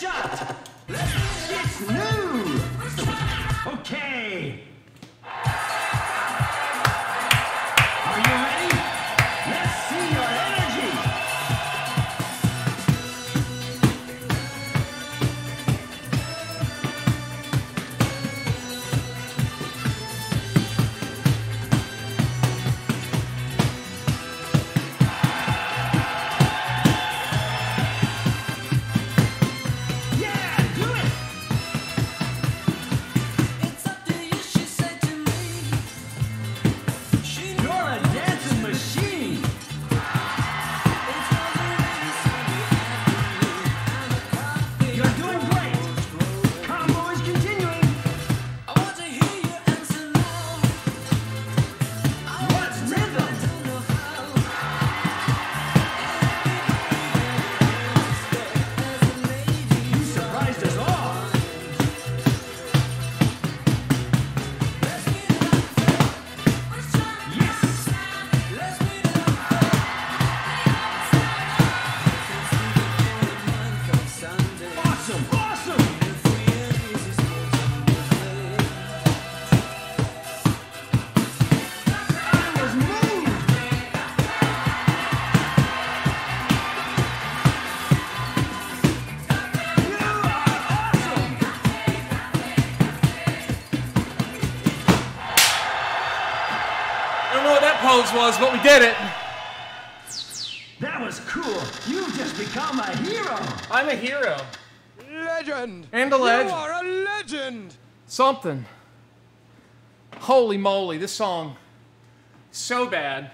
shot. It's new. Okay. Awesome. Awesome. I was moved. You are awesome. I don't know what that pose was, but we did it. That was cool. You've just become a hero. I'm a hero. Legend! And a legend. You are a legend! Something. Holy moly, this song so bad.